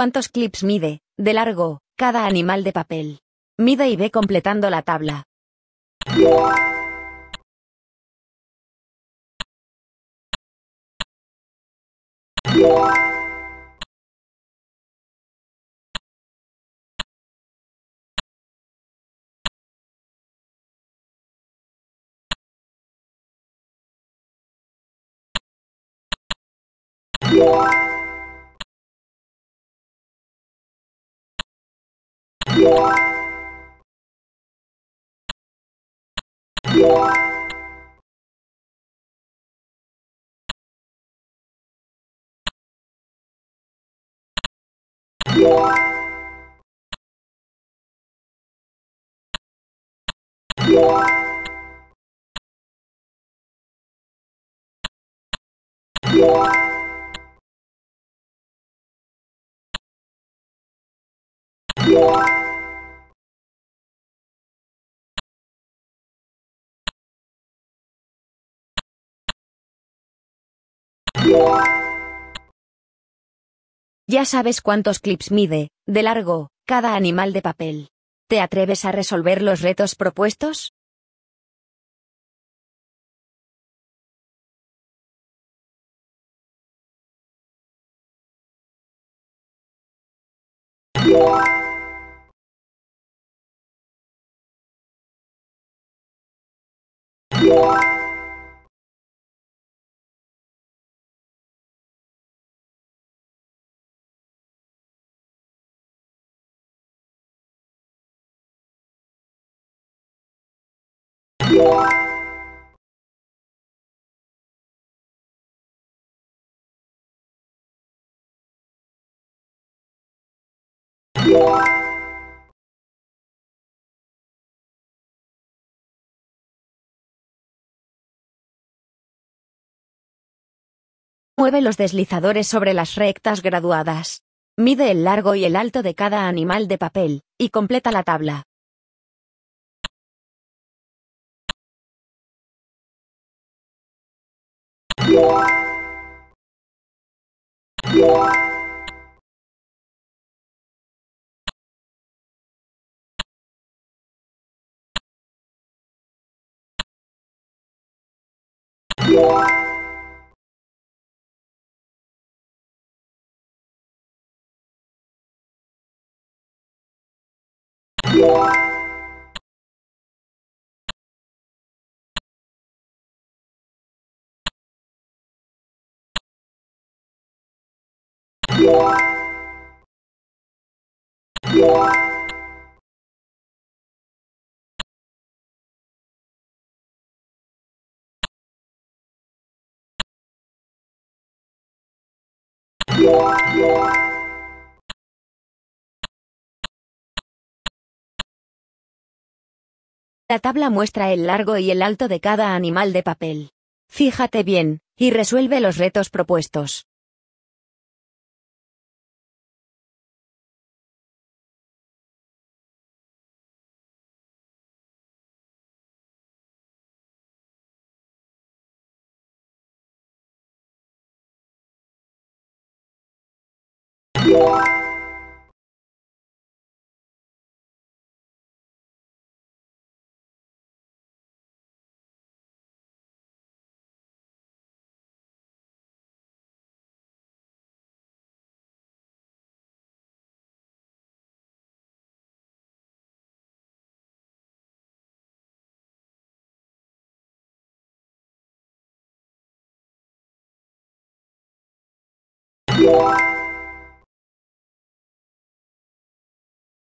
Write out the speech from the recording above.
¿Cuántos clips mide, de largo, cada animal de papel? Mide y ve completando la tabla. Yeah. Ya sabes cuántos clips mide, de largo, cada animal de papel. ¿Te atreves a resolver los retos propuestos? Mueve los deslizadores sobre las rectas graduadas. Mide el largo y el alto de cada animal de papel, y completa la tabla. Yeah. La tabla muestra el largo y el alto de cada animal de papel. Fíjate bien, y resuelve los retos propuestos. Yeah.